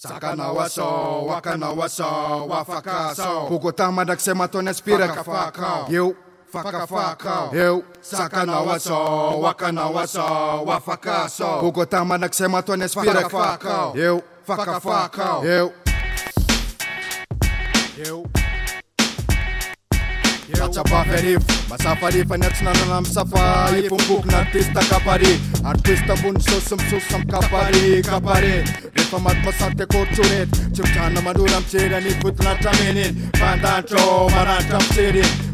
Sakana waso, wakana waso, wafakaso. Kukutama na kusema tunaspira kafaka. Eu sakana waso, wakana waso, wafakaso. Kukutama na kusema kafaka. Eu faka faka. Eu Eu Acha baferif, masafari fanet na na msafari, funkuk kapari, artista bun sosum kapari kapari at my Famat masante kotunet Chukchan na maduram chiren Iput na chaminin Pandan cho marantam City.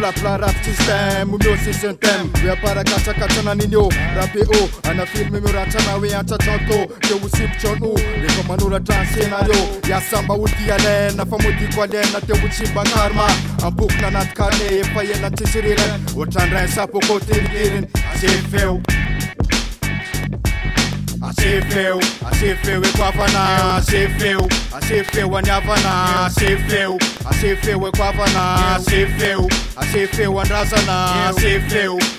moiklalara is mooscnt eaparaka ataktanaiy o abe ô anafirymemratana oe taatô teosiotr efaaorsea asambaoi al famodiko te ho tsibakarma apokona anatyka e pantsisrer otarsapokotehriny efeo Assez feu, assez feu e kwafana, assez feu, assez feu anyavana, assez feu, assez feu e kwafana, assez feu, assez feu andrasana, assez feu.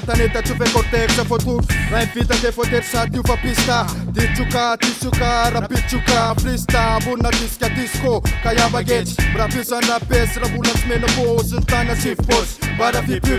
tanetyatsofekorterra fotoro rai vitande fotersatiofa pista ditsoka titsoka rapitsoka plista vonina disikatiskô kaiabagetsy rapiosanra pesy ravonina si menapozyny tanasify pôsy baratipi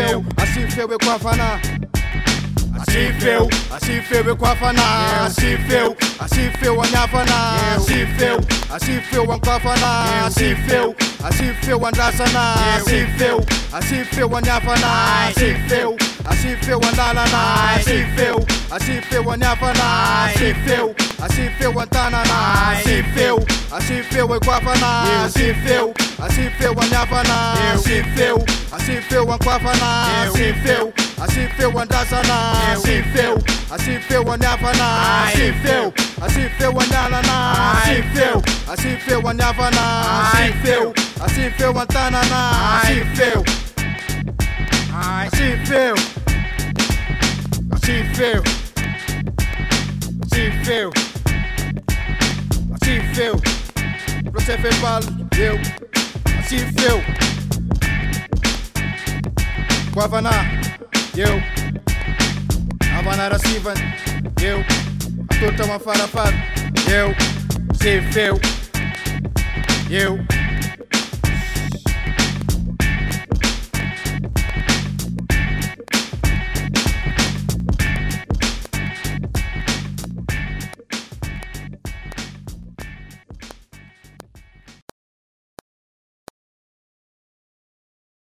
I I I'm I I I'm I I I'm I I I'm I see see see see see see see see see see feel feel feel feel feel feel feel feel feel feel asifeu asifeu ekwafana asifeu I see feel i anyafana asifeu asifeu ankwafana asifeu asifeu andrasana asifeu asifeu anyafana asifeu asifeu andalana asifeu asifeu anyafana asifeu asifeu antanana asifeu asifeu ekwafana asifeu I I I I I I see see see see see see feel feel. feel feel. feel feel. assim feu anhavana, assim feu, assim feu anquavana, assim feu, assim feu andazana, I see feel. I see feel feu, assim feu andalana, assim feu, assim feu anhavana, assim feu, assim feu antanana, assim feu, assim feu, assim feu, assim feu, assim feu, você fez mal, eu. Chief Gill. Guavana, eu. Havana Steven, eu. A turma farafado, eu. Chief Eu. eu.